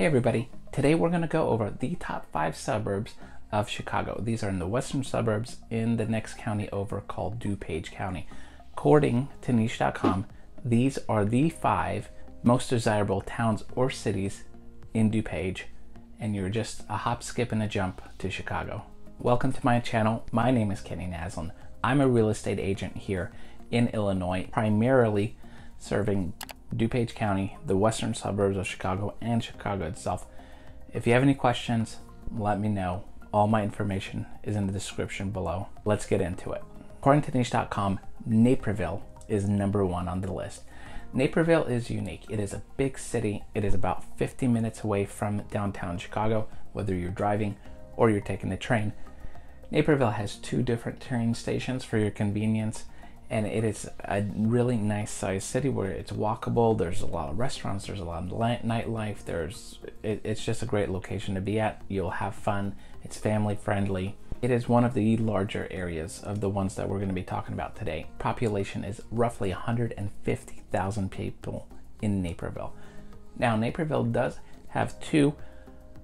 Hey everybody, today we're going to go over the top five suburbs of Chicago. These are in the western suburbs in the next county over called DuPage County. According to niche.com, these are the five most desirable towns or cities in DuPage, and you're just a hop, skip, and a jump to Chicago. Welcome to my channel. My name is Kenny Naslund. I'm a real estate agent here in Illinois, primarily serving DuPage County, the western suburbs of Chicago, and Chicago itself. If you have any questions, let me know. All my information is in the description below. Let's get into it. According to niche.com, Naperville is number one on the list. Naperville is unique. It is a big city. It is about 50 minutes away from downtown Chicago, whether you're driving or you're taking the train. Naperville has two different train stations for your convenience and it is a really nice sized city where it's walkable there's a lot of restaurants there's a lot of nightlife there's it, it's just a great location to be at you'll have fun it's family friendly. It is one of the larger areas of the ones that we're going to be talking about today. Population is roughly 150,000 people in Naperville. Now Naperville does have two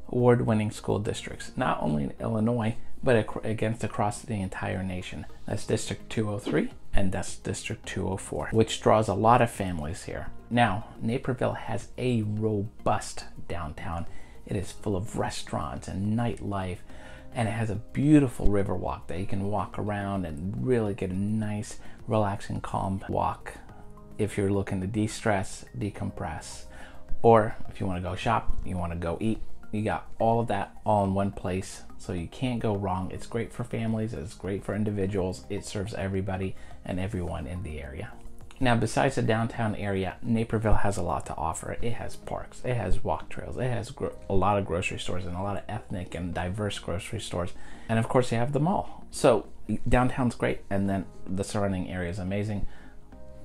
award-winning school districts not only in Illinois but against across the entire nation. That's district 203 and that's District 204, which draws a lot of families here. Now, Naperville has a robust downtown. It is full of restaurants and nightlife, and it has a beautiful river walk that you can walk around and really get a nice, relaxing, calm walk if you're looking to de-stress, decompress, or if you want to go shop, you want to go eat, you got all of that all in one place, so you can't go wrong. It's great for families, it's great for individuals, it serves everybody and everyone in the area. Now, besides the downtown area, Naperville has a lot to offer. It has parks, it has walk trails, it has a lot of grocery stores and a lot of ethnic and diverse grocery stores. And of course, you have the mall. So, downtown's great, and then the surrounding area is amazing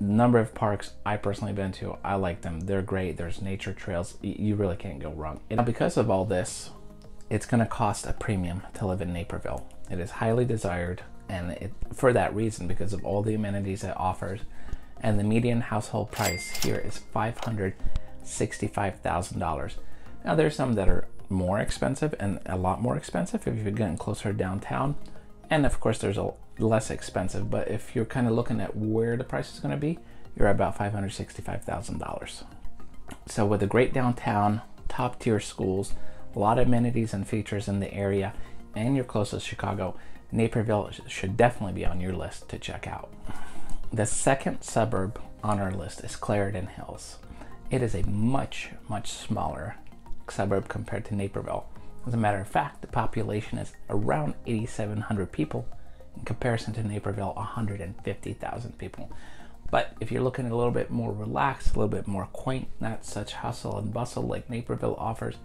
number of parks I personally been to, I like them. They're great. There's nature trails. You really can't go wrong. And because of all this, it's going to cost a premium to live in Naperville. It is highly desired, and it, for that reason, because of all the amenities it offers, and the median household price here is $565,000. Now, there's some that are more expensive and a lot more expensive if you're getting closer downtown. And of course, there's a less expensive, but if you're kind of looking at where the price is going to be, you're about $565,000. So with a great downtown, top tier schools, a lot of amenities and features in the area, and you're close to Chicago, Naperville should definitely be on your list to check out. The second suburb on our list is Clarendon Hills. It is a much, much smaller suburb compared to Naperville. As a matter of fact, the population is around 8,700 people in comparison to Naperville, 150,000 people. But if you're looking a little bit more relaxed, a little bit more quaint, not such hustle and bustle like Naperville offers,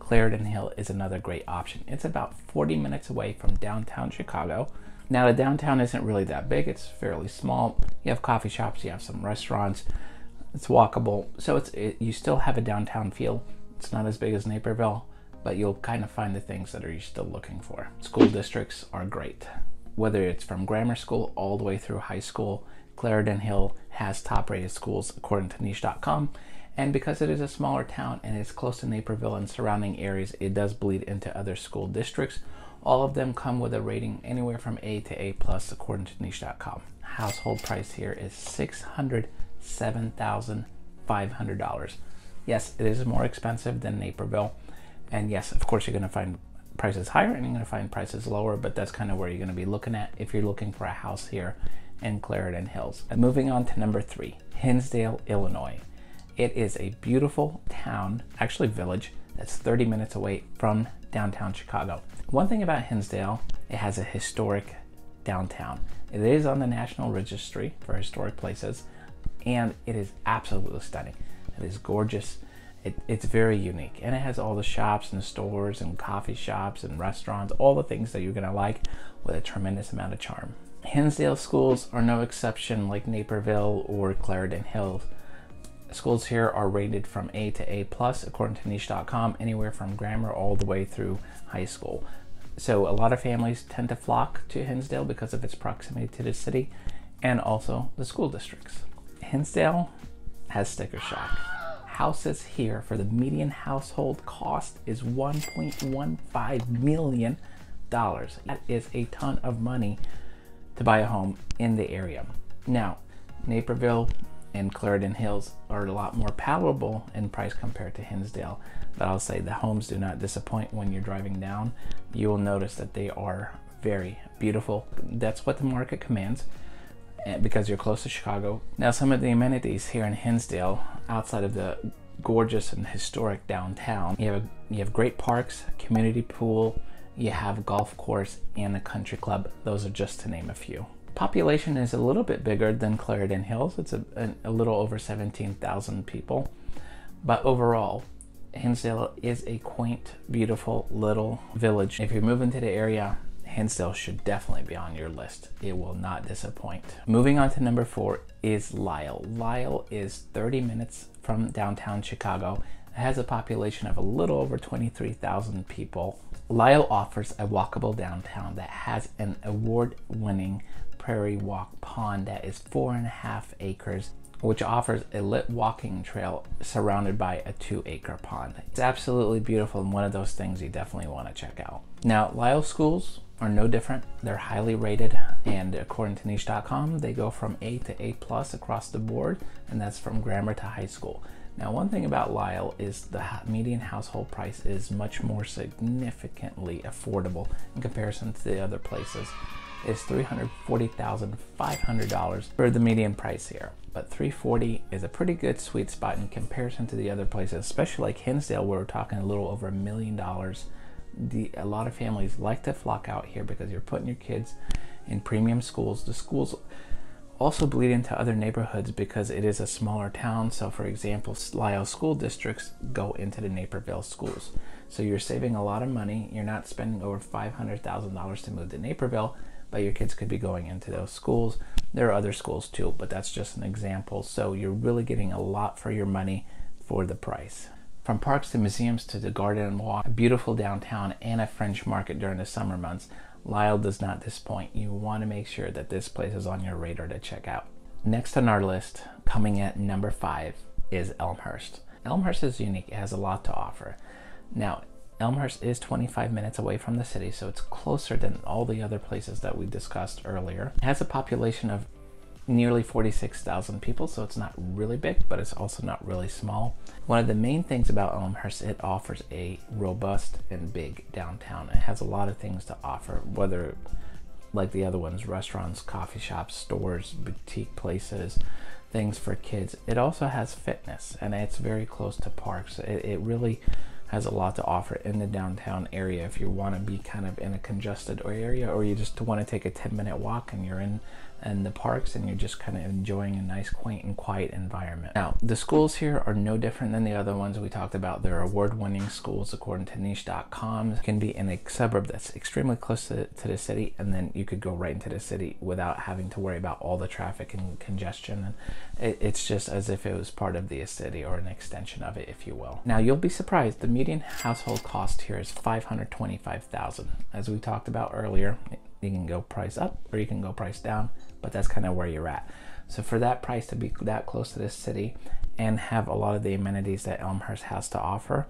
Clarendon Hill is another great option. It's about 40 minutes away from downtown Chicago. Now, the downtown isn't really that big, it's fairly small. You have coffee shops, you have some restaurants, it's walkable. So it's it, you still have a downtown feel. It's not as big as Naperville, but you'll kind of find the things that are you still looking for. School districts are great whether it's from grammar school all the way through high school, Clarendon Hill has top rated schools according to niche.com. And because it is a smaller town and it's close to Naperville and surrounding areas, it does bleed into other school districts. All of them come with a rating anywhere from A to A plus according to niche.com. Household price here is $607,500. Yes, it is more expensive than Naperville. And yes, of course, you're going to find prices higher and you're going to find prices lower, but that's kind of where you're going to be looking at if you're looking for a house here in Clarendon Hills. And moving on to number three, Hinsdale, Illinois. It is a beautiful town, actually village, that's 30 minutes away from downtown Chicago. One thing about Hinsdale, it has a historic downtown. It is on the National Registry for Historic Places, and it is absolutely stunning. It is gorgeous. It, it's very unique and it has all the shops and stores and coffee shops and restaurants, all the things that you're gonna like with a tremendous amount of charm. Hinsdale schools are no exception like Naperville or Clarendon Hills. Schools here are rated from A to A plus according to niche.com, anywhere from grammar all the way through high school. So a lot of families tend to flock to Hinsdale because of its proximity to the city and also the school districts. Hinsdale has sticker shock houses here for the median household cost is 1.15 million dollars. That is a ton of money to buy a home in the area. Now, Naperville and Clarendon Hills are a lot more palatable in price compared to Hinsdale, but I'll say the homes do not disappoint when you're driving down. You will notice that they are very beautiful. That's what the market commands eh, because you're close to Chicago. Now, some of the amenities here in Hinsdale, outside of the gorgeous and historic downtown, you have a, you have great parks, community pool, you have a golf course and a country club. Those are just to name a few. Population is a little bit bigger than Clarendon Hills. It's a, a, little over 17,000 people. But overall, Hinsdale is a quaint, beautiful little village. If you're moving to the area, Hinsdale should definitely be on your list. It will not disappoint. Moving on to number four is Lisle. Lisle is 30 minutes from downtown Chicago. It has a population of a little over 23,000 people. Lisle offers a walkable downtown that has an award-winning Prairie Walk Pond that is four and a half acres, which offers a lit walking trail surrounded by a two acre pond. It's absolutely beautiful and one of those things you definitely want to check out. Now, Lisle schools are no different. They're highly rated, and according to niche.com, they go from A to A plus across the board, and that's from grammar to high school. Now, one thing about Lisle is the median household price is much more significantly affordable in comparison to the other places. It's $340,500 for the median price here. But 340 is a pretty good sweet spot in comparison to the other places, especially like Hinsdale, where we're talking a little over a million dollars. The, a lot of families like to flock out here because you're putting your kids in premium schools. The schools also bleed into other neighborhoods because it is a smaller town. So, for example, Lisle school districts go into the Naperville schools. So, you're saving a lot of money. You're not spending over $500,000 to move to Naperville, but your kids could be going into those schools. There are other schools too, but that's just an example. So, you're really getting a lot for your money for the price. From parks to museums to the garden walk, a beautiful downtown, and a French market during the summer months, Lisle does not disappoint. You want to make sure that this place is on your radar to check out. Next on our list, coming at number five, is Elmhurst. Elmhurst is unique, it has a lot to offer. Now, Elmhurst is 25 minutes away from the city, so it's closer than all the other places that we discussed earlier. It has a population of nearly 46,000 people, so it's not really big, but it's also not really small. One of the main things about Elmhurst, it offers a robust and big downtown. It has a lot of things to offer, whether like the other ones, restaurants, coffee shops, stores, boutique places, things for kids. It also has fitness and it's very close to parks. It, it really has a lot to offer in the downtown area if you want to be kind of in a congested area or you just want to take a 10 minute walk and you're in and the parks and you're just kind of enjoying a nice quaint and quiet environment. Now the schools here are no different than the other ones we talked about. They're award-winning schools according to niche.com it can be in a suburb that's extremely close to, to the city and then you could go right into the city without having to worry about all the traffic and congestion. And it, it's just as if it was part of the city or an extension of it if you will. Now you'll be surprised. The median household cost here is 525000 as we talked about earlier you can go price up or you can go price down but that's kind of where you're at. So for that price to be that close to this city and have a lot of the amenities that Elmhurst has to offer,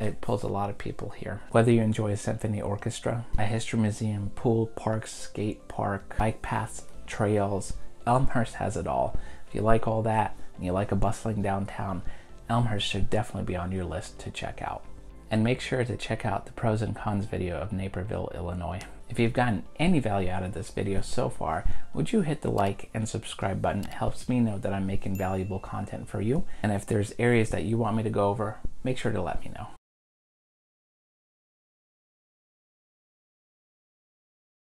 it pulls a lot of people here. Whether you enjoy a symphony orchestra, a history museum, pool, park, skate park, bike paths, trails, Elmhurst has it all. If you like all that and you like a bustling downtown, Elmhurst should definitely be on your list to check out. And make sure to check out the pros and cons video of Naperville, Illinois. If you've gotten any value out of this video so far, would you hit the like and subscribe button? It helps me know that I'm making valuable content for you. And if there's areas that you want me to go over, make sure to let me know.